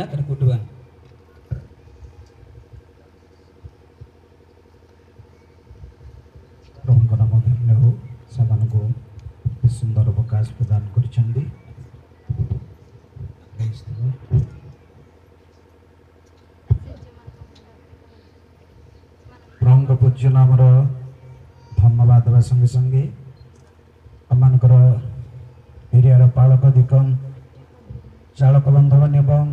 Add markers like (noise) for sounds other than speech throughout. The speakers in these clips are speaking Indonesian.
nak kada kuduan. ପ୍ରଭୁଙ୍କ ନାମ ଧନ୍ୟ ହଉ ସେମାନଙ୍କୁ ଏ ସୁନ୍ଦର ଅବକାଶ ପ୍ରଦାନ କରିଛନ୍ତି Praise the Lord. ପ୍ରଭୁଙ୍କ ପୂଜ୍ୟ ନାମର ଧନ୍ୟବାଦ ଦେବା ସଙ୍ଗେ ସଙ୍ଗେ ଆମମାନଙ୍କର ଏରିଆର ପାଳକ ଦିକମ ଚାଳକ ବନ୍ଧୁମାନେ ଏବଂ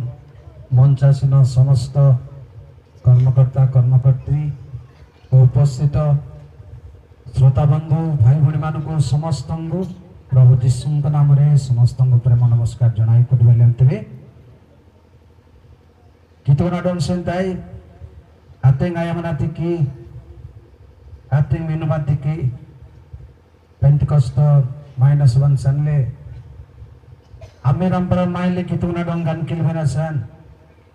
मञ्चासीन समस्त कर्मकर्ता कर्मकर्त्री उपस्थित श्रोताबन्धु भाइ भणीमानको समस्तङ्गु प्रभु जीशुङ्क नामले समस्तङ्गु प्रेम नमस्कार जनाइ कुटुबले गीत गणन सेन दाई आतेङ आयामना तिकि आतेङ मिनुमा तिकि पेन्ट कस्त माइनस वान सानले आमेराम्पर माइले गीत गणन गान किल भएन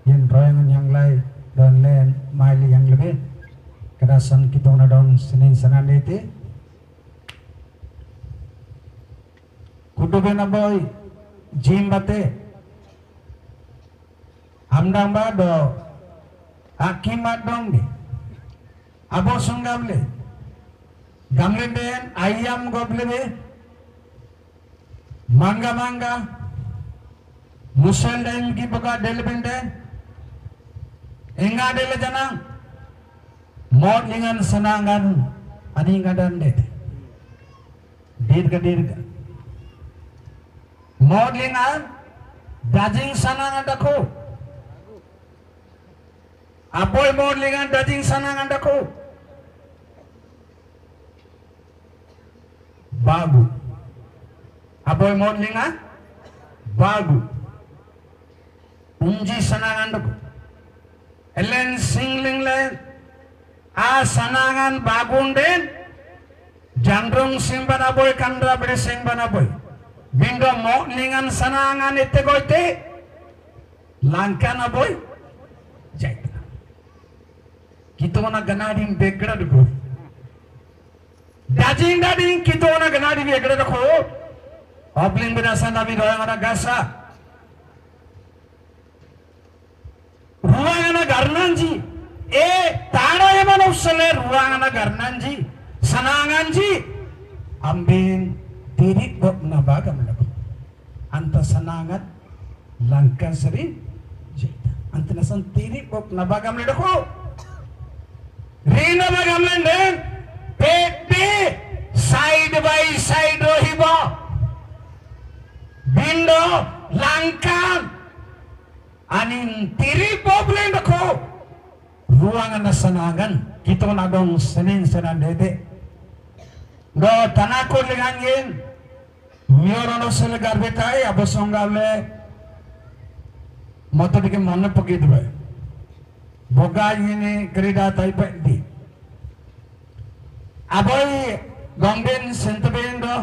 yin royong yang lai don le maili yang lebe kada san ki dona don sinin sanan lete kudu bena boy jim bate amdang ba do akimat dong be abo sungam le gamle ben ayam goble be manga manga मुसल डेल की बगा डेल बिंडेन enga del jana mod lingan senangan ani ngadan det dirga dirga mod lingan dajing sanangan dako Apoy morlingan dajing sanangan dako. Bago. Apoy morlingan bago. Unji sanangan dako. Ellen singling len a sanangan bagunden jandrong simban aboy kandra bere simban aboy. Bindo morlingan sanangan ite goite langkan aboy jaita. kita mana ganading begera dulu. Dajing dajing kita mana ruangana garnanji e tana yemana usale ruangana garnanji sananganji ambin tirik dok nabagam lagu anta sanangat langkan seri jeta anta nasan tirik dok nabagam lagu rina bagam lenden pe pe side by side rohiba bindo aning tiri problem ko ruangan na sanangan kito na dong senin senan dede do tanako ligangin mioro no sele garbetai abosongale moto dike mone pagi dube boga ini gerida taipendi aboy gongben senteben do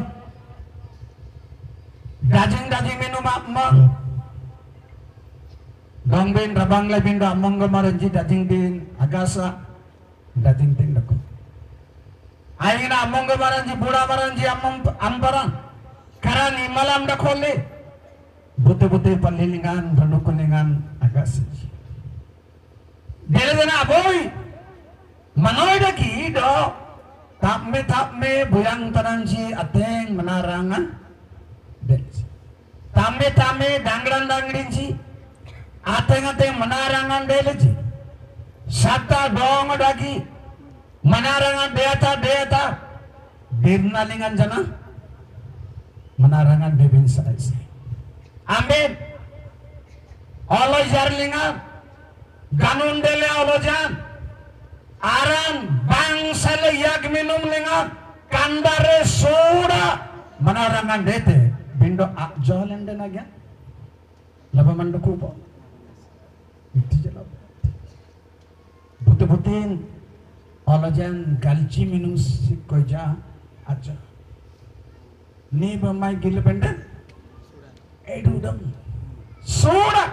amma gongben rabang labin do among maranji dajing din agasa dajing din dako ayina among maranji buda maranji among ambaran karan imalam dakolle bute bute palilingan ranukuningan agasa Dere dena aboy manoy daki do tapme tapme buyang tananji ateng menarangan. Densi tamme tamme dangran dangrinci ateng ateng menarangan deleji sata dong dagi menarangan deata deata dirnalingan jana menarangan debin saisi amin Allah jarlingan ganun dele olojan aran bangsal yag minum linga kandare soda menarangan dete bindo akjolen de nagya laba manduku po itu jala buti butin olojan galci minum sikoja aja ni bamai gil penden edudam soda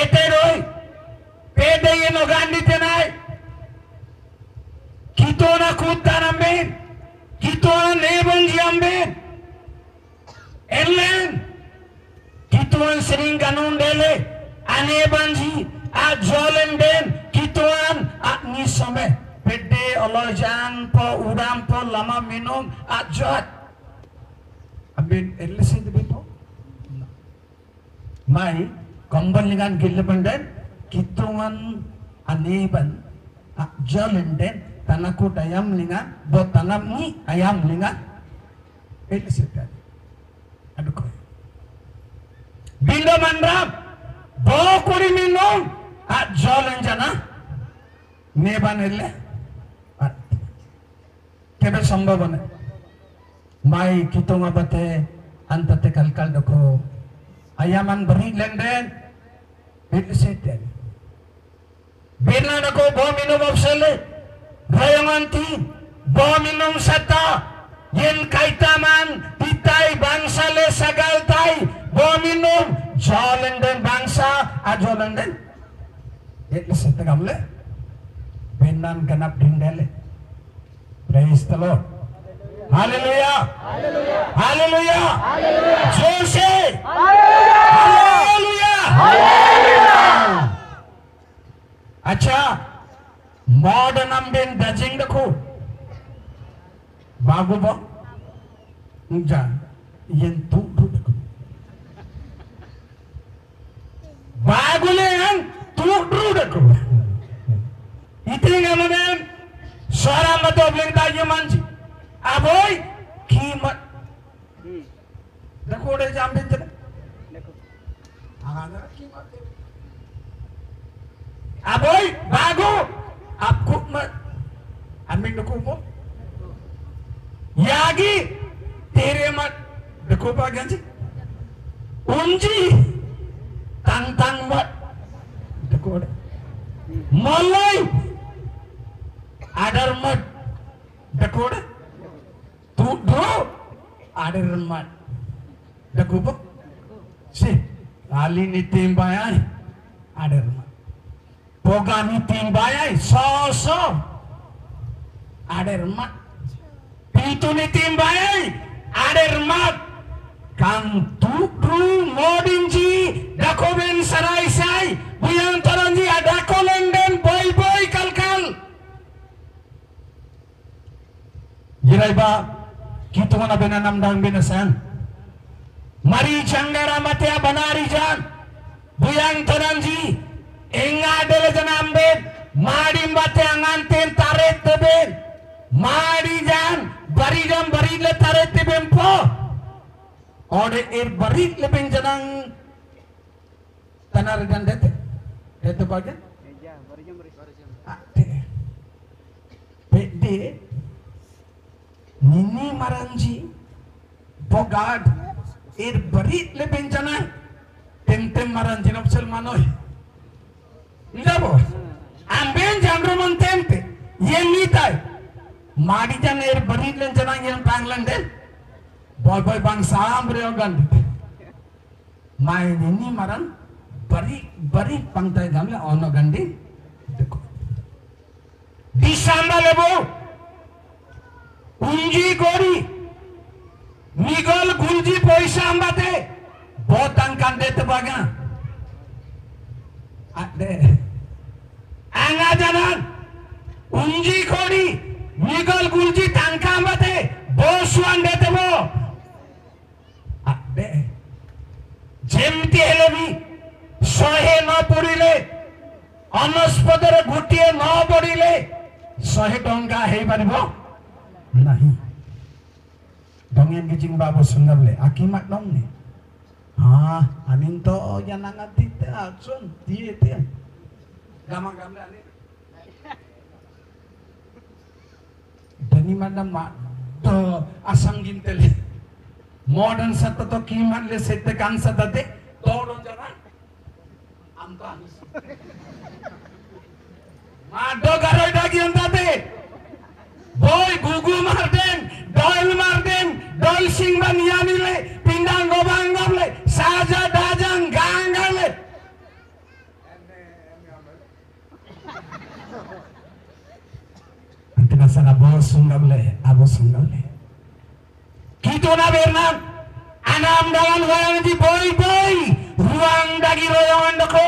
এতেরই পেদে এনো গান্ডিতে নাই কিতোনা কুদ্দান আম্বেন কিতোনা নেবঞ্জি আম্বেন এলেন কিতো kituan sering ganun dele ane banji a jolen den kituan a nisame pedde olojan po udam po lama minum a jot abin elisi de bipo mai kambal lingan gille banden kituan aneban a jolen den tanakut ayam lingan bot tanam ni ayam lingan. Elisi বিন্দ মান্ডাব ব কুড়ি মিনো আর জল জানা নেবা নেলে কেবে সম্ভব না। মাই কি তোমা বাতে আন্ততে কালকাল দেখো আয়ামান বরি লেনদেন বিলসে তেন বেনা দেখো ব মিনো ববসলে ভয়মান্তি ব মিনো সাতা। yen kaitaman pitay bangsale sagaltay Paulino, John Langdon Bangsa, at John Langdon. It is a gamle. Pinnan ganap din dele. Praise the Lord. Hallelujah. Hallelujah. Hallelujah. Hallelujah. Jose. Hallelujah. Hallelujah. Hallelujah. अच्छा मॉडर्न अम्बिन डजिंग देखो बागुबो जा ये तू బాగులేం తూట్రుడకు ఇతనిగా మనం స్వరామతో బ్లింగ్తాయి మంచి అబోయ్ కీమ దకోడే జాంబించిన అబోయ్ బాగు అప్కు అమ్మిండుకుమో యాగి तेरे मत देखो पागल जी ओम जी tang mat dekor malai adar mat dekor tu do adar mat dekor si ali ni timbayai. Adar mat poga ni timbayai. So so adar mat pintu ni timbayai. Adar mat kan tutru modinji dakoben sarai sai buyang taranji ada kolenden boy boy kal kal. Jirai ba kita mana bena nam dang bena san? Mari jangara matea banari jan. Buyang taranji enga dele janambe madi mbate anganten taret teben madi jan bari le taret teben po Ode ir barik lebih jenang tanar gan dete. Dete bagian? Eja, barijam barijam. Ate. Pede. Nini maranji. Bogad. Ir barik lebih jenang. Tem-tem maranji napsel manoi. Ndabo. Amben jamro man tempe. Yen nitai. Madi jan ir barik lebih jenang yen panglan dete. boy-boy bang salam beriogan main ini maran bari bari pangtai gamle ono ganding disambalebu kunji gori. Migol kunji poisa ambate botang kande tebaga. Ade. Anga janan. Unji gori. Migol kunji tangka ambate bosuan dete ଅନସ୍ପଦରେ ଗୋଟିଏ ନ ପଡ଼ିଲେ ଶହେ ଟଙ୍କା ହେଇପାରିବ ନାହିଁ dongeng kijing babo sungable akimat dong nih ah anin to yang nangat tite akson dia dia gamang gamle anin dani mana mak to asang gintele modern sata to kimat le sette kan sata de todon jana anta মাড্ডো গারোয় ডাকিয়েন তাতে বই গুগু মারতেন ডয়েল মারতেন ডয়েল সিং বা নিয়া নিলে, পিন্ডাঙ্গ বাঙ্গাবলে, সাজা ডাজান গাঙ্গালে সারা বড় সুন্দরলে আবু সুন্দরলে কি তো না বের নাম? আনাম ডালান হয়ে বই বই। রুয়াং ডাগি রয়ে দেখো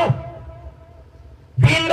পিণ্ড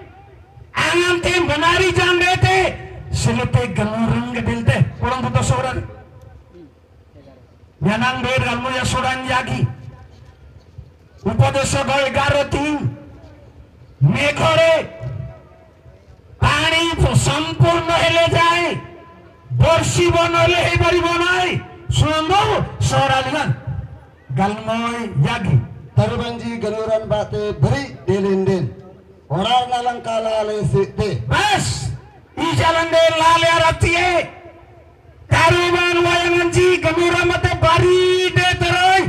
आम थे मनारी जान रहे थे। सिलेटे गलू रंग बिलते तो सोरन। यानां बेर गलू या सोरन जागी उपदेश बाल गारो तीन। मेघोरे पानी तो संपूर्ण हेले जाए। बर्शी बनोले ही बरी बनाए। सुनो सोरन लन गलमोई जागी तरबंजी गलूरन बाते भरी देलें देल taruban wayanganji gamura mate bari de teroy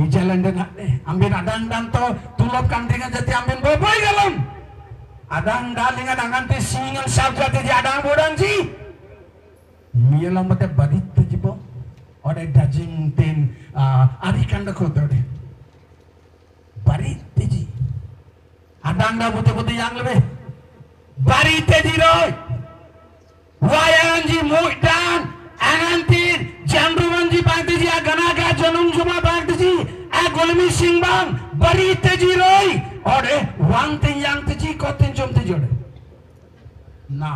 i jalan de ngade ambin adang dan to tulop kandingan jati ambin boboy galam adang dalingan angante singan sabjati di adang bodang ji miyalam mate bari te jibo. Ode dajing tin ari kanda kodode bari te ji adanga buti-buti yang lebih bari teji roy wayangan ji muidan angantir janruman ji bangti ji aganaga janum juma bangti ji agolmi singbang bari teji roy ore wang tin yang teji kotin jom teji ore ନା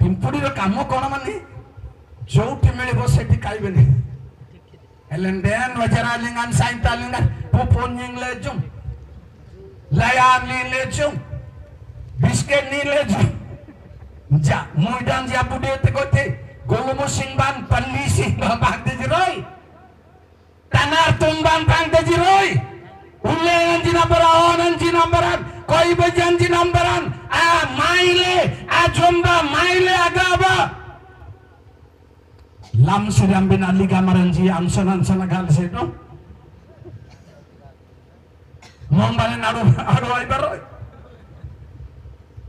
ପିମ୍ପୁଡ଼ିର କାମ କ'ଣ ମାନେ ଯୋଉଠି ମିଳିବ ସେଠି ଖାଇବେନି ହେଲେ ଡେନ୍ ବଜାରାଲିଙ୍ଗାନ ସାଇତାଲିଙ୍ଗାନ ପୁପୁନିଂ પોપોનિંગ લેજો લયાની લેજો બિસ્કેટ ની લેજો જા મુઈડાન જા બુડે તે કોતે গোলমো সিংবান পাল্লি সিংবান বাগদেজি রই টানার তুমবান বাগদেজি রই উল্লে আঞ্জি নাম্বার অন আঞ্জি নাম্বারান কই বেজি আঞ্জি নাম্বারান আ মাইলে আ জম্বা মাইলে আগাবা লাম সুরাম বিন আলিগা মারানজি আমসন আমসন গাল সেটো Mombalen aro aro ay baroy.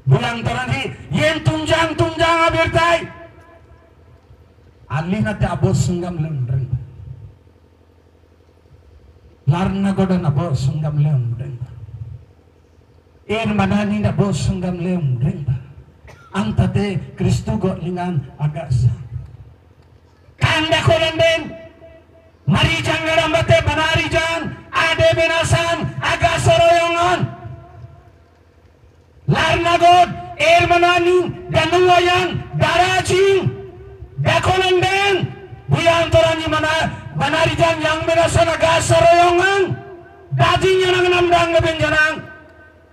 Bulang tarani yen tunjang tunjang abirtay. Ali na te abos sunggam lemreng. Larna goda na bos sunggam lemreng. En manani na bos sunggam lemreng. Antate Kristo go lingan agasa. Kanda ko lenden. Marijan ngarambate banarijan ade binasan aga soroyongan. Larnagod elmanani danuwayan darajing dakolenden buyantorani mana banarijan yang binasan aga soroyongan. Dajing yang namrang benjanang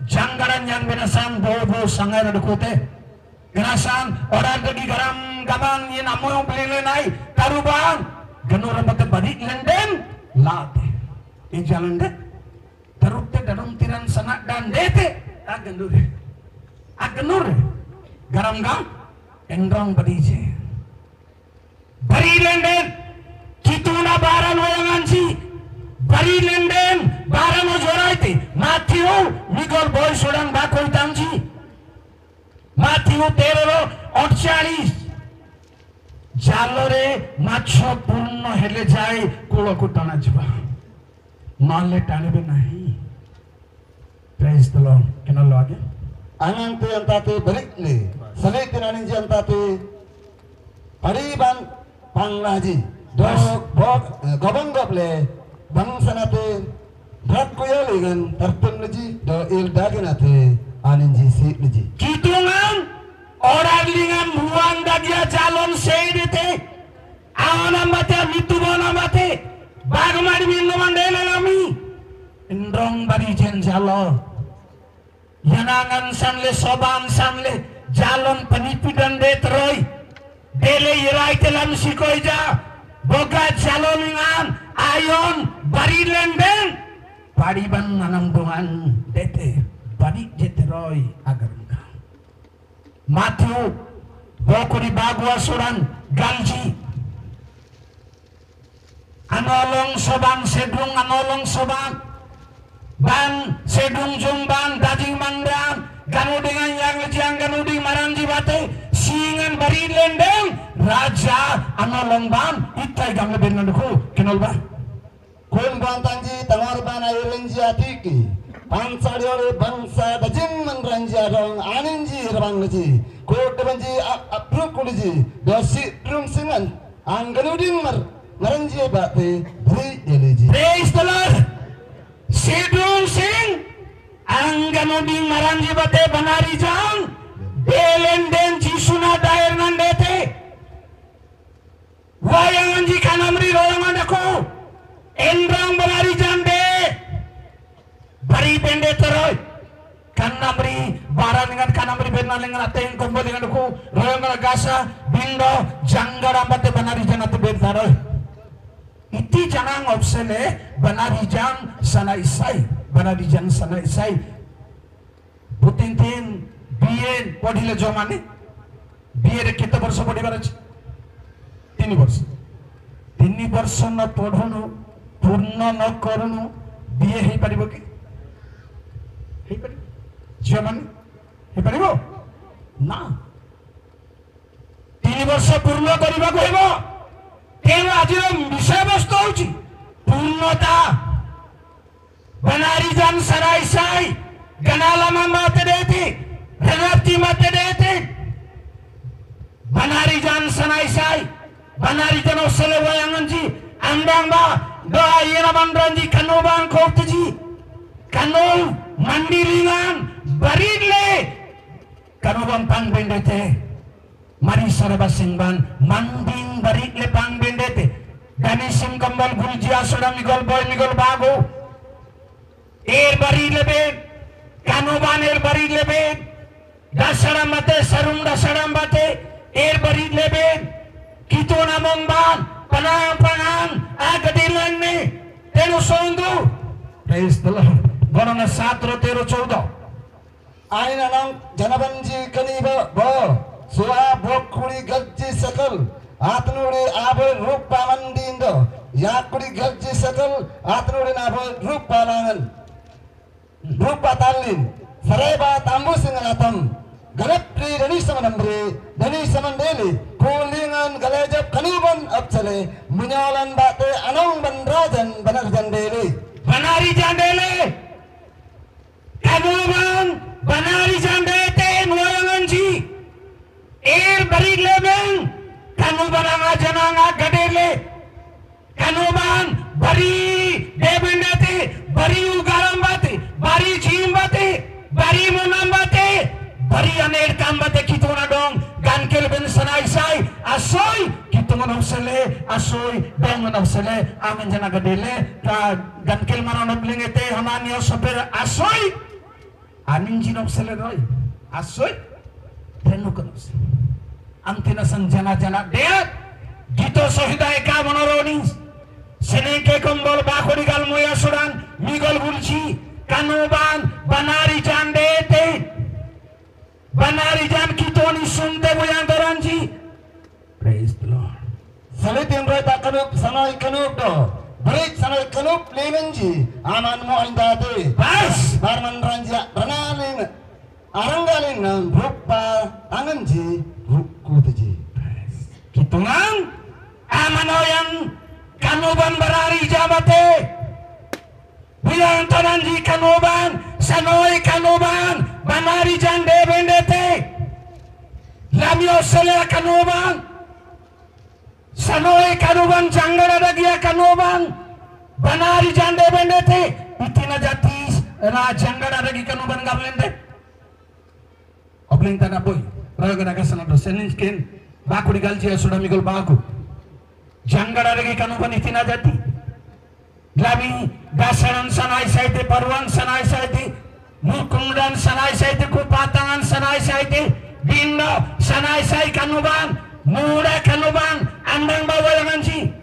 janggaran yang binasan bobo sangai radukute Gerasan orang degi garam gaman yin amo yang belilenai karubang ಜನರ ಬಗ್ಗೆ ಬರೀ ಲಂಡನ್ ಲಾತೆ ಈ ಜಲಂಡೆ ತರುಪ್ತೆ ಡರಂ ತಿರನ್ ಸನ ಡಂಡೇತೆ ಆ ಗಂದೂರೆ ಆ ಗಂದೂರೆ गरम गाँव एंड्रॉन बदीजे बरी लेंडेन कितुना बारन होयांगांची बरी लेंडेन बारन हो जोरायते माथियो निगोल बॉय सोडंग 48 ଜାଲରେ ମାଛ ପୂର୍ଣ୍ଣ ହେଲେ ଯାଇ କୂଳକୁ ଟଣାଯିବା ନହେଲେ ଟାଣିବେ ନାହିଁ ପ୍ରାଇଜ ଦେଲ କେନ ଆଜ୍ଞା Angan te antate beri le. Salik tinanin ji antate. Pariban panglaji. Do Yes. bok gobang goble. Bang sanate. ઓડાદલીંગન ભુવાન દાદિયા ચાલોન સેઈ રીતે આવનમ બતે વિતુબોનમ બતે બાગમાડી બિંદુમન દેલનમી ઇન્દ્રંગ બરી જેન જાલો યનાંગન સંલે સોબાન સંલે જાલોન પનિપિડન દેત રોય દેલે ઈરાઈતલન શિકોઈ જા બોગા ચાલોલિંગન આયોન બરી લેનદેન પાડીબન અનંગુવાન દેતે બરી જેત રોય આગર Matthew Bokuri Bagua Suran Galji anolong sobang sedung anolong sobang. Ban sedung jumban daging mandang ganu dengan yang lejang ganu di maranji bate singan bari lendeng. Raja anolong ban. Itai gam leben nanduku. Kenal ba? Kun bantanji tangor bana irenji atiki पांचाळ्यारे बंसा दजिम मन रंजा रंग आनंजी रंगजी coat bungee अप्रू कुलजी दसी ड्रुम सिंगन आंगनुडिन मर नरंजी बाते भरी एलेजी प्रेज द लॉर्ड सी ड्रुम सिंग आंगनुडिन मरंजी बाते बनारी जान बेलेन देन जीसुना दायर नंदे थे वायंगंजी कानमरी रोयंगन को एंड्रांग बनारी hari bende teroy kanamri barang dengan kanamri benar dengan ate yang kumpul dengan ku royong gasa bindo janggar ambate banari jana tu ben teroy iti janang opsele banari jang sana isai banari jang sana isai butin tin BA পড়িলে জমানে বিএ রে কেতে বর্ষ পড়িবার আছে তিন বর্ষ তিন বর্ষ ন পড়ুনু পূর্ণ ন করুনু বিএ হয়ে পারিব কি ହେଇପାରିବ ଝିଅମାନେ ହେଇପାରିବ ନା ତିନି ବର୍ଷ ପୂର୍ଣ୍ଣ କରିବାକୁ ହେବ ତେଣୁ ଆଜିର ବିଷୟବସ୍ତୁ ହଉଛି ପୂର୍ଣ୍ଣତା बनारी जान सराय साई गनालामा माते देते रनप्ती माते देते बनारी जान सनाय साई बनारी जन उसले wayangan ji andang ba doa yena bandran ji kanu bang kokti ji kanu mandirilan, baridle, kanubang pangbendete, marisara basingban, manding baridle pangbendete, ganisim kambal guljiya sura migol boy migol bago, এর বাড়ি লেবেন কানুবানের বাড়ি লেবেন দাসারামাতে সারুম দাসারামাতে এর বাড়ি লেবেন কিতোনা মংবান প্রাণায়াম প্রাণায়াম আগদিলেন তেনু সন্ধু প্রেস দ্য লর্ড भनौँ न सात र तेह्र चौध आइन नाम जनबन्जी कनिब भ सुहा भोकुडी गज्जी सकल ಆತನೋಡಿ ಆಭ ರೂಪ ಮಂದಿಯಿಂದ ಯಾಕುಡಿ ಗರ್ಜಿ ಸಕಲ್ ಆತನೋಡಿ ನಾಭ ರೂಪ ಲಾಂಗನ್ ರೂಪ ತಾಲಿ ಸರೇಬಾ ತಾಂಬೂ ಸಿಂಗನಾಥಂ ಗಲಪ್ರಿ ರಣೀಸಮ ನಂಬ್ರಿ ರಣೀಸಮನ್ ದೇಲಿ ಕೋಲಿಂಗನ್ ಗಲೇಜಬ್ ಕನೀಬನ್ ಅಪ್ಸಲೆ ಮುನ್ಯಾಲನ್ ಬಾತೆ ಅನೌ ಬಂದ್ರಾಜನ್ ಬನರ್ಜನ್ ದೇಲಿ ಬನಾರಿ ಜಾಂಡೇಲೆ තබෝබන් බනාලි සංගයතයෙන් හොයගංචි ඒර් බරිගලබෙන් කනුබනමා ජනාගා ගඩේලෙ කනුබන් බරි දෙබෙන්ඩති බරි උගරම්බති බරි ජීම්බති බරි මුනම්බති බරි අනේර් කම්බති කිතුන ඩොන් ගන්කෙල් බෙන් සනයිසයි අසොයි kitungan obsele asoy bangan obsele amen jana gadele ta gankel manon oblingete hamani osopera asoy amin jinok seleroy asoy renukanos antina sanjana jana deat gito sohidai ka monoroni sene ke kombol bakori gal moya suran migol bulji kanuban banari jan dete banari jan kitoni sunte moya daranji praise the lord sale tin roy takano sanai kanok do Break sanay kanup linganji. Aman mo ang dati. bas! Barman ranja ranaling. Aranggaling ng rupa anganji rukutaji. kitungan amanoyan kanuban barari jabate. Bilang tananji kanuban sanoy kanuban banari jande bendete. Lamio sele kanuban सनोई कनुबन जंगड़ अडगिया कनुबन बनारी जांडे बेंडे थे इतना जाती रा जंगड़ अडगी कनुबन गबलेंडे obling tana boy ragana kasana do senin ken bakuri galji asuda migol baku jangada regi kanu bani tina jati glabi dasaran sanai saite parwan sanai saite mukundan sanai saite kupatan sanai saite binna sanai sai kanuban muda kanuban andang bawalangan si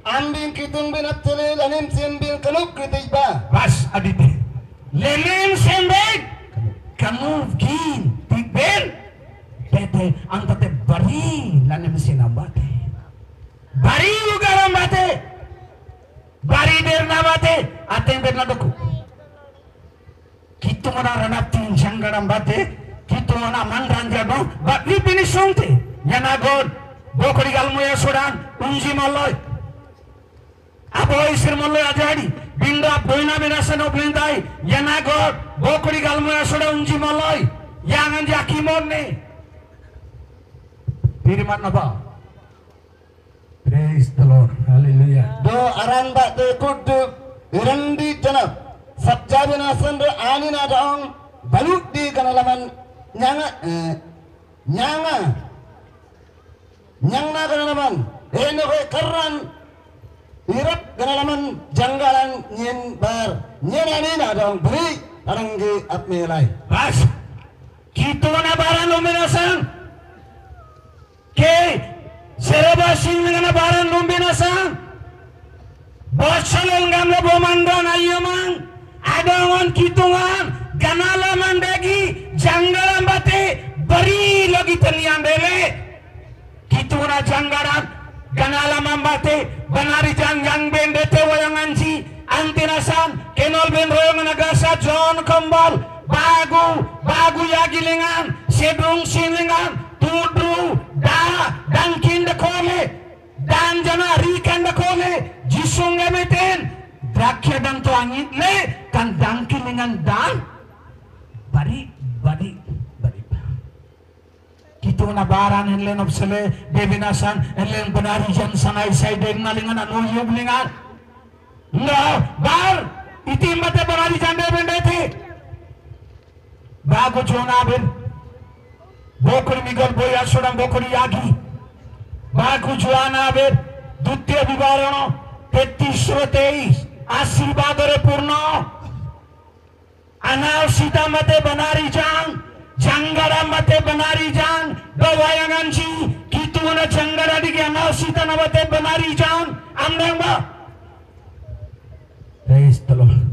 Ambing kitung binaptili lanim simbing kanup kritik ba. bas adite. Lemen sembek kanu gin tiben tete antate bari lanem sinambate bari ugaram bate bari der na bate ateng ber na doku kitu mana bate kitu mana mandran jado but we finish sonte yana god bokori galmoya sodan unji malloy aboy sir malloy ajadi binda boina binasano blindai yana god bokori galmoya soda unji malloy yangan jakimone Firman apa? Praise the Lord. Hallelujah. do aran ba te kudu irandi janap sabjabi na sandre ani na daong baluk di kanalaman nyanga eh, nyanga nyanga kanalaman ene ko karan irap kanalaman janggalan nyen bar nyen ani na daong beri arangge apmelai Bas, kito na baran luminasan. Ke, seraba singa na baran luminasan. Bocholong gamle bomandan ayamang. Adangan kitungan, ganala mandagi, janggalan bate, bari lagi telian dele. Kituna janggaran, ganala mambate, banari jangjang bendete wayanganci, antinasan, kenol ben royong nagasa John Kambal, bagu, bagu yagilingan, sedung silingan, tudru, da, kole, dan jana rikan de kole, jisung emeten, drakya dan tuangit le, kan dangkin dengan dan, bari, bari. tuna baran henlen obsele bebinasan henlen benari jansan ay say deg malingan anu yub lingan no bar iti mate benari jande bende thi ba ko chona bin bokuri migal boya asodam bokuri yagi ba bago chona bin द्वितीय विवरण तेतीस तेईस आशीर्वाद पूर्ण अनावश्यता मते बनारी जांग चंगरा मते बनारी जान बवायगांची की तुमने चंगरा दिखे नौसी तनवते बनारी जान अम्मेंगा रेस तलो हम्म।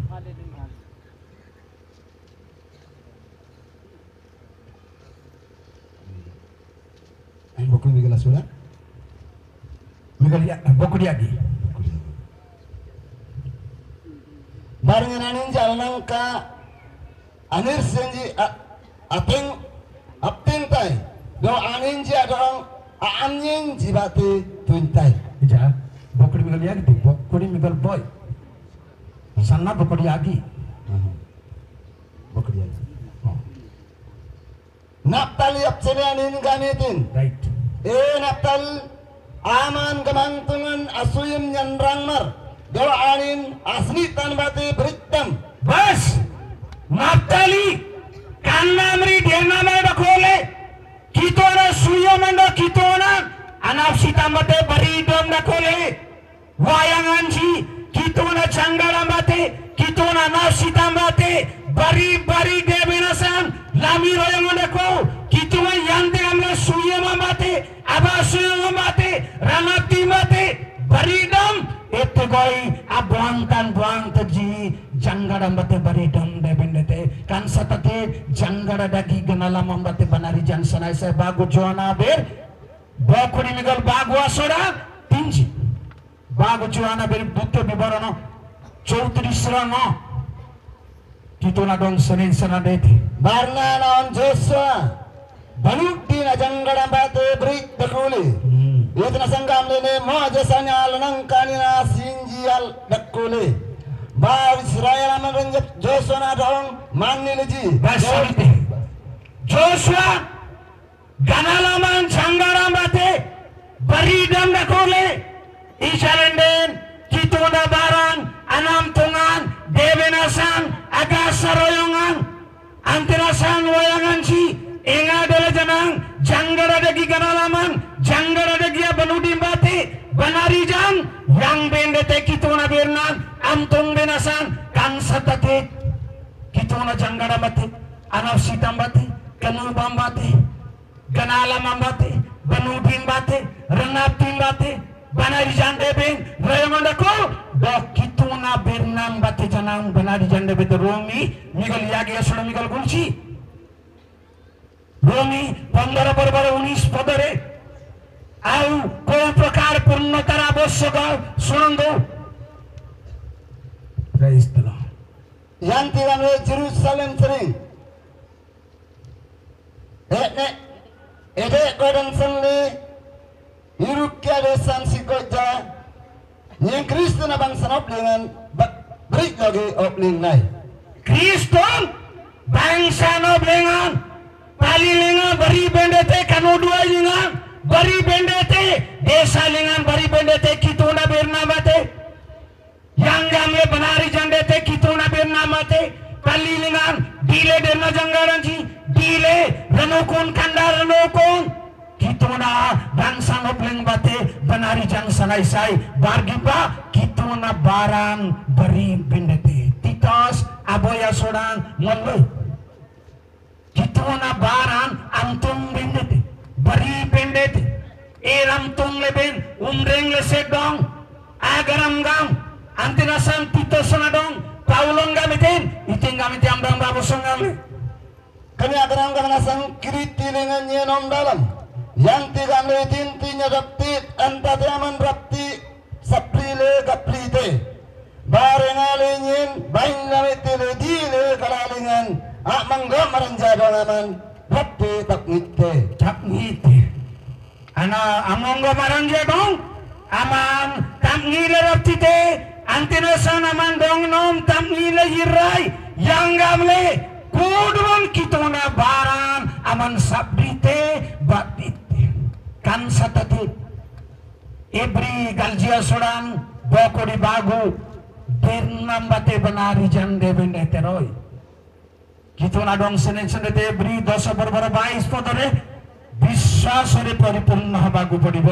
बोकुल मिकला सुना। मिकलिया बोकुलिया की। बारिंग रानी जालनंका अनिर Singh Ating apten tay do anjing ji adang anin ji bate tuin tai ija bokri migal yagi di bokri migal boy Sana bokri yagi mhm. bokri yagi oh. Naptali apsenanin ganitin. Right. Eh naptal aman kemantungan asuyim nyandrang mar. Doanin asli tanbati britam. Bas. Naptali kanan imame bakole kitona suyo mando kitona anafsi tambate baridom bakole wayanganji kitona changala mbate kitona nafsi tambate bari bari debenasan lami royangonde ko kitona yande amra suyo mambate aba suyo mambate ranati mate baridom ಎತ್ತುಗೋಯ್ ಆ ಬ್ವಾಂತ ಬ್ವಾಂತ ಜಿ ಜಂಗಡ ಮತ್ತೆ ಬರಿ ಡಂಡೆ ಬೆಂಡತೆ ಕನ್ಸತತೆ ಜಂಗಡದ ಗೀಗನಲ ಮಂಬತ್ತೆ ಬನಾರಿ ಜನ್ಸನ ಬಾಗು ಜೋನ ಬೇರ್ ಬಾಕುಡಿ ನಿಗಲ್ ಬಾಗು ಅಸೋಡ ತಿಂಜಿ ಬಾಗು ಜೋನ ಬೇರ್ ಬುತ್ತ ವಿವರಣ ಚೌತ್ರಿಸ್ ರನ ಟಿಟೋನ ಡೊಂಗ್ ಸನೆನ್ಸನ ದೇತಿ ಬಾರ್ನಾನ ಅನ್ ಜೋಸ್ವ ಬನುಟ್ಟಿನ ಜಂಗಡ ಬಾತೆ ಬ್ರೀತ್ ದಕೂಲಿ ಹ್ಮ್ వేతన సంఘంలోనే మోజసనాలను కానిన సింజియల్ బక్కులే బావి ఇస్రాయల్ అమరన్ జోసోనా డౌన్ మాన్నినిజి బషమితి జోషువా గణలమన్ సంగారం రాతే బరీ డంగ కోలే ఈశరండేన్ కితున బారాన్ అనామ్ తుంగాన్ దేవేనసాన్ అగాస రోయంగాన్ అంతరాసాన్ వయంగాన్సి ఎంగా Marijang yang bendete kita na Bernan, amtong benasan kansatati kita na janggaramati anaf sitambati kanubambati ganalamambati banudinbati renaptinbati banarijan debeng rayamandako dok kita na birnan bati janang banarijan debete rumi migal yagi asula migal gulci রমি পনেরো পর্বরে উনিশ পদরে ଆଉ କୋଉ ପ୍ରକାର ପୂର୍ଣ୍ଣତାର ଆବଶ୍ୟକ ଶୁଣନ୍ତୁ Praise the Lord. Yang tiran we Jerusalem sering. Eh ne. Ede kodang senli. Irukya desan si koja. Yang Kristen abang sanop dengan berik lagi opling nai. Kristen bangsa noblengan palilingan bari bendete kanu dua lingan बड़ी बेंडे थे, ऐसा लेना बरी बेंडे थे कितना बेरनामा थे। यांगा में बनारी जंडे थे कितना बेरनामा थे। कली लेना डीले डेना जंगलन जी डीले रनो कौन कंडा रनो कौन कितना बंसन उपलिंग बाते, बनारी जंग सनाई साई। बारगिबा कितना बारां बरी बेंडे थे। तितास, अबोया सोडां मंगल। कितना बारां अंतुम बेंडे � bari bendete eram tung leben umreng le sedong agaram gam antina san tito sonadong paulong gamitin iting gamiti amdang babu songam Kami angkat sang kiriti dengan nyenom dalam. Yang tiga melitin tinya rapti. Anta tiaman rapti. Saprile lamiti le dile kalalingan. Ak manggam maranjado rapti tak ngitte. tak ngiti ana among go marangge dong aman tam ngile raptite antina san aman dong nom tam ngile hirai. Yang gamle kudun kitona baran. Aman sabdite batite kan satati ibri galjia sodan bokodi bagu. Bernam bate benari jande bende teroi kitona dong senen senen te bri dosa berbara bais potore বিশ্বাসরে পরিপূর্ণ হবাকু পড়িব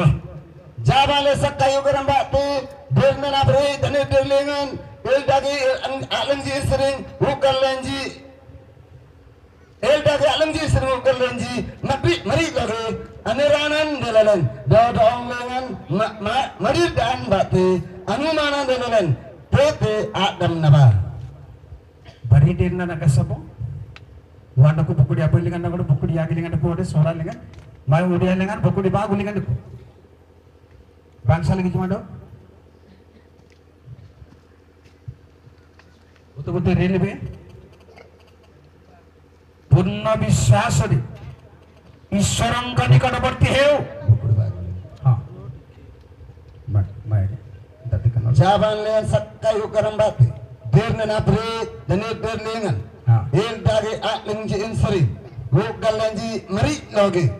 Jabale sakayu garam bakti Dirna nabri dani dirlingan Il dagi alangji sering Ukar lenji Il dagi alangji sering ukar lenji Nabi mari lagi Aniranan dalalan Dada onglengan Marir dan bakti Anu mana dalalan Tete වන්නක බුක්කුඩි අපිලි ගන්නකොට බුක්කුඩි යාගිලි ගන්න පොඩි සෝරල් එක මම උඩියල් ගන්න බුක්කුඩි බා ගුලි ගන්න බංශල කිචි මඩෝ උත උත රේලෙබේ පූර්ණ විශ්වාසදී? ଈଶ୍ୱରଙ୍କ ନିକଟବର୍ତ୍ତୀ ହେଉ ହଁ ମାଇରେ ଦାଦି କାନ ଜାବାନଲେ ସକ୍କାୟୁ କରମ୍ବାତି ଦେରନେ ନା ପ୍ରେ ଦନେ ଦେରଲେଙ୍ଗନ Ha. Il dagi alangji sering Ukar lenji mari lagi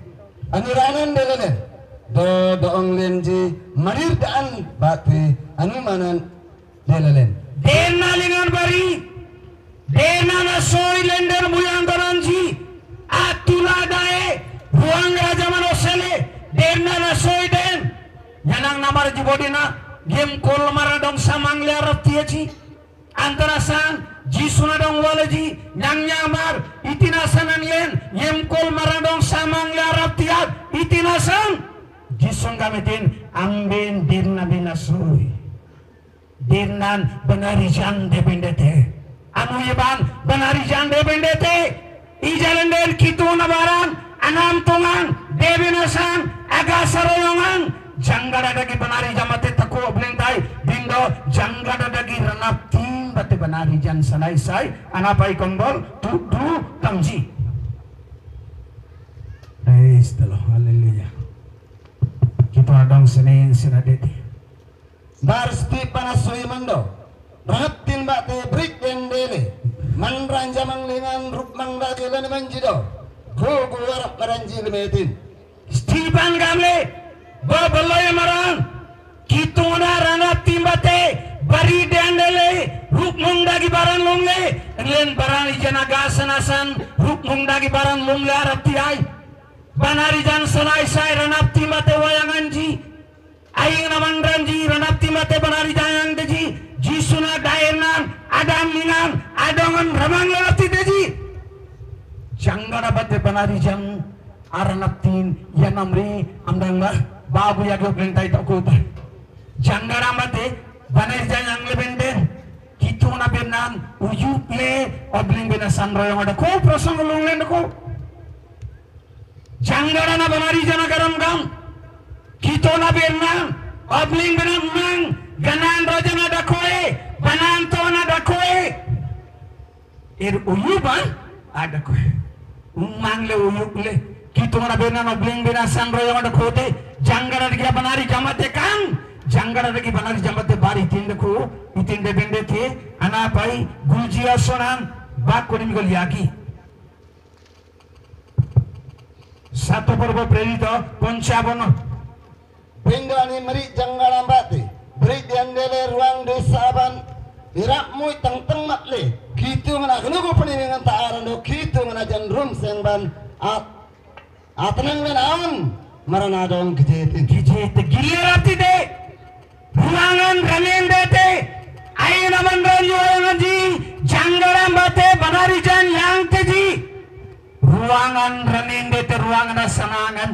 Aniranan dalalan Dada onglenji Marir dan bakti Anu manan dalalan Denalingan bari Denana soy lender muyangaranji Atula dae Ruang raja manosele Denana soy den. Yanang namar jibodina Game kol maradong samang liarap tiaci Antara sang jisuna dong walaji nang nyamar itinasan len yemkol maradong samang larap tiat itinasan jisun gamitin ambin dirna binasui dirnan benari jan dependete anu yeban benari jan dependete ijalan den kitu nabaran anam tungan debinasan agasaroyongan janggara dagi benari jamate taku oblintai bindo janggada dagi renap tim bate benari jan sanai sai anapai konggol tu tu tangji Praise the Lord. Hallelujah. Kita adang senin sinadete. Barsti panasui mando Rahatin bak te brik den dele Man ranja manglingan rup mangda gelan manjido Go go warap maranji lemetin Stephen Gamle, Babaloy Maran, Kituna Rana Timbate, Bari Dandele, Rukmundagi Baran Lungle, Len Barani Janagasan, Rukmundagi Baran Lungle Araptiai, Banari Jan Sanai Sai Ranap Timbate Wayanganji, Aing Naman Ranji, Ranap Timbate Banari Jayang Deji, Jisuna Daenan, Adam Lingan, Adongan Ramang Lalati Deji, janggara bate banari jang aranaptin yanamri amdanga babu yago blentai tak जंगलामध्ये बनायच्या जंगल बेंडेन कितूना बेनान उजू प्ले ऑब्लिंग बेना संरोय मड को प्रसंग लुंगलेन को जंगलाना बनारी जना गरम गम कितोना बेना ऑब्लिंग बेना मंग गनान रोजना डकोए बनान तोना डकोए एर उजू बन आ डकोए उमांगले उजू प्ले कितोना बेना ऑब्लिंग बेना संरोय मड खोते जंगलाना क्या बनारी no bling bena san royo ada khote jangara de banari jamate kan jangara de banari jamate bari tinde ko itinde bende the ana pai guljiya sonan bak ko nimgol yaki satu পর্ব প্রেরিত পঞ্চাবন Pinggani meri janggalan bati. Beri diandele ruang desaban. Irak mui teng teng mat le. Kitu ngana kenugu peningan ta'aran do. Kitu ngana jan rum sengban. At. Atenang men aun. Marana dong kejetin. Humayun रमेंद्र ते आई नमंद्र योगन जी जंगलम बाते, बनारी जान यांग ते जी। हुमायून रमेंद्र ते हुमायून सनागन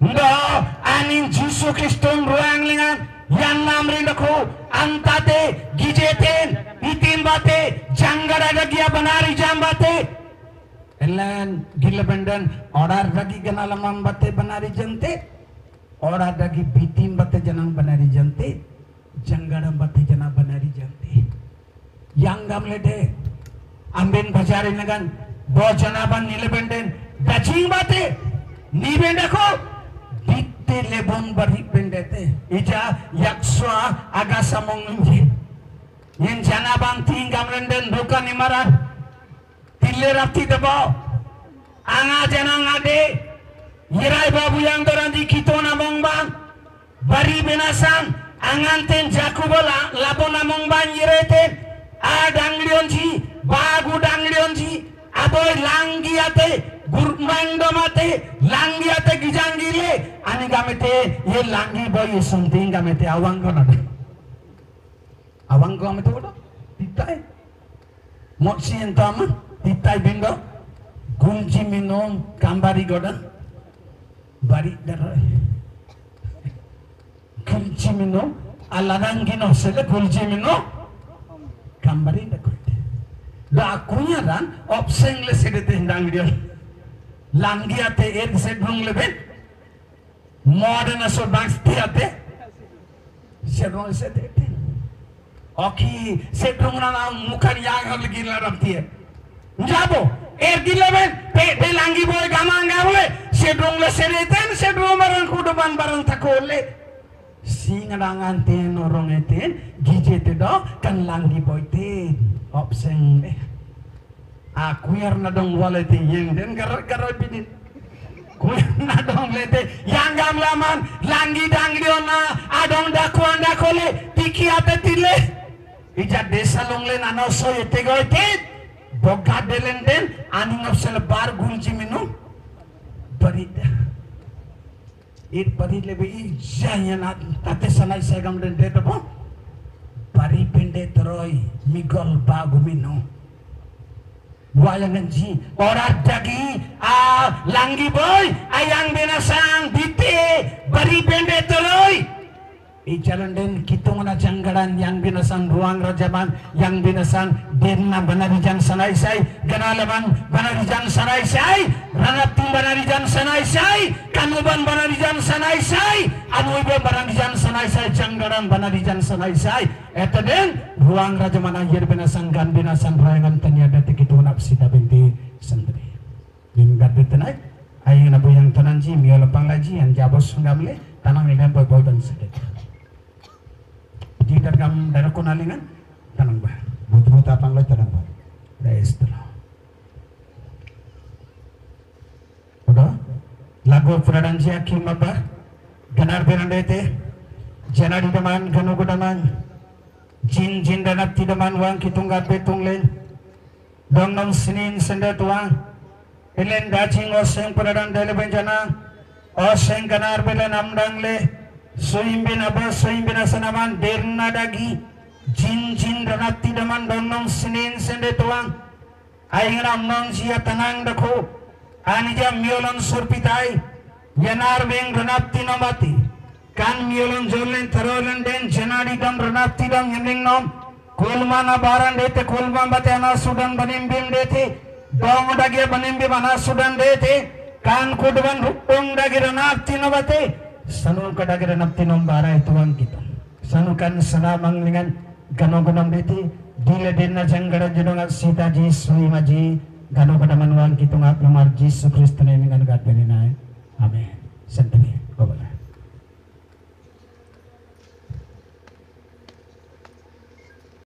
उनका अन्य जीसु क्रिस्टों रोयंगलिंगन यान नाम रीन रखो अंताते गिजे ते इतिम बाते जंगल बनारी जान बाते। इल्लान गिल्लबंदन औरार रगी गनालमां बाते बनारी जनते और आगा की भीतिम बते जनांग बनारी जनते जंगड़म बते जना बनारी जनते। यांग गम लेते अंबेन भजारे नगन बो जना बन नीले बेंडेन बचिंग बाते नी बेंड देखो, दिखते ले बरी बेंड देते इजा यक्षवा आगा समोंगी यें जना बन तीन गम लेंडेन दुका निमरा तिल्ले रफ्ती दबाओ। आगा जनांग आदे nyerai babu yang dorang di kito namong bang bari benasang anganten jakubola labo namong bang yereten a danglionji bagu danglionji aboy langiate गुरमांगमाते लांगियाते गिजांगिले ye गामेते हे लांगी बॉय समथिंग गामेते अवांग नडे अवांग गामेते बोलो तिताय मोक्षी एंतामा तिताय बिंगो गुंजी मिनोम कांबारी गोडन bari darre kaljimino alarangino sele kuljimino kambari da kulte da kunya ran opseng le sede te dangdiol langia te ed se dhung le ben modern so banks te ate se dhung se te te oki se dhung na mukar yagal gila ramti hai जाबो langi boy gamangga boleh sedung le seriten sedung barang kudu ban barang takole. Singa dangan ten orang eten gije tedo kan langi boy ten. Opseng le eh. aku yar nadong wale ten yeng den gara gara bini ku (laughs) nadong le ten yang gam laman langi dangi ona adong daku anda kole tiki ate tile. Ija desa long le nanoso yete goy ten. bogadelenden aning sel bar gunji minu barid ir barid lebe i jayana tate sanai segam den de tabo bari pinde troy migol bagu minu wayangan ji ora dagi a langi boy ayang benasang dite bari pinde troy i jalan den kitong na janggaran yang binasang ruang rajaman yang binasang denna banarijan sanai sai ganalaman banarijan sanai sai ranaptung banarijan sanai sai kanuban banarijan sanai sai anuibe banarijan sanai sai janggaran banarijan sanai sai eta den ruang rajaman anjir binasang gan binasang rayangan tanya dati kitu napsi da binti sendiri nim gadde tenai ayo nabu yang tananji miola panglaji yang jabos ngamle tanang ikan boy boy dan sedekah jika kamu dari kunalingan tanang ba Butuh tapang lai tanang ba. Reestro. Udah? Lagu peradan siya kimaba. Ganar benandete. Janadi daman ganu daman. Jin jin danap ti daman wang kitungga betung len. Dong nong sinin sendet wang. Ilen daching oseng peradan dele benjana. Oseng ganar belen amdang le. Soimbin aba soimbin asanaman derna dagi. Jin jin danap ti daman dong nong sinin sendet wang. Aing nong siya tanang dako. Anija miolon surpitai. Yanar beng danap ti nomati. kan miolon jolen tarolen den janadi dam ranati dam yemning nom kulmana baran dete kulma bate ana sudan banim bim dete dong dage banim bim ana sudan dete kan kudban rupong dage ranati no bate sanu kadagera naptinom barai tuang kita sanu kan senamang dengan gano gunam beti dile denna jangara junonga sita ji suima ji gano kadaman wang kita ngap nomar Yesus Kristus ne dengan gat benina amen sentene babala